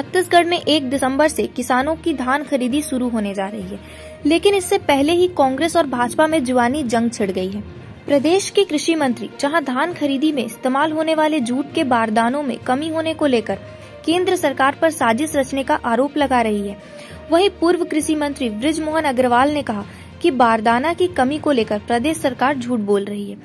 छत्तीसगढ़ में एक दिसंबर से किसानों की धान खरीदी शुरू होने जा रही है। लेकिन इससे पहले ही कांग्रेस और भाजपा में जुआनी जंग छिड़ गई है। प्रदेश के कृषि मंत्री, जहाँ धान खरीदी में इस्तेमाल होने वाले जूट के बारदानों में कमी होने को लेकर केंद्र सरकार पर साजिश रचने का आरोप लगा रही है। वहीं पूर्व कृषि मंत्री ब्रिज मोहन अग्रवाल ने कहा कि बारदाना की कमी को लेकर प्रदेश सरकार झूठ बोल रही है।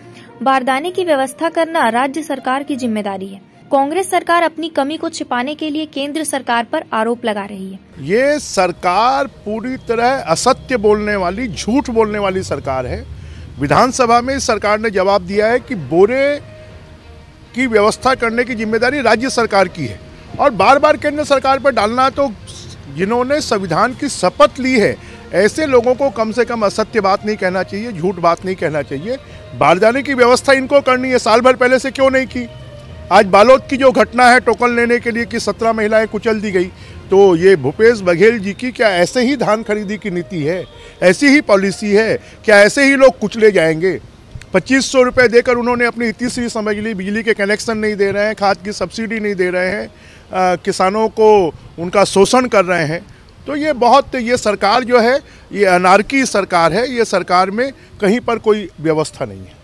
बारदाने की व्यवस्था करना राज्य सरकार की ज़िम्मेदारी है। कांग्रेस सरकार अपनी कमी को छिपाने के लिए केंद्र सरकार पर आरोप लगा रही है। ये सरकार पूरी तरह असत्य बोलने वाली, झूठ बोलने वाली सरकार है। विधानसभा में सरकार ने जवाब दिया है कि बोरे की व्यवस्था करने की ज़िम्मेदारी राज्य सरकार की है। और बार बार केंद्र सरकार पर डालना तो जिन्होंने संविधान की शपथ ली है, ऐसे लोगों को कम से कम असत्य बात नहीं कहना चाहिए, झूठ बात नहीं कहना चाहिए। बारदाने की व्यवस्था इनको करनी है, साल भर पहले से क्यों नहीं की? आज बालोद की जो घटना है टोकन लेने के लिए कि सत्रह महिलाएँ कुचल दी गई तो ये भूपेश बघेल जी की क्या ऐसे ही धान खरीदी की नीति है? ऐसी ही पॉलिसी है? क्या ऐसे ही लोग कुचले जाएँगे? पच्चीस सौ रुपये देकर उन्होंने अपनी तीसरी समझ ली बिजली के कनेक्शन नहीं दे रहे हैं खाद की सब्सिडी नहीं दे रहे हैं आ, किसानों को उनका शोषण कर रहे हैं। तो ये बहुत ये सरकार जो है ये अनारकी सरकार है ये सरकार में कहीं पर कोई व्यवस्था नहीं है।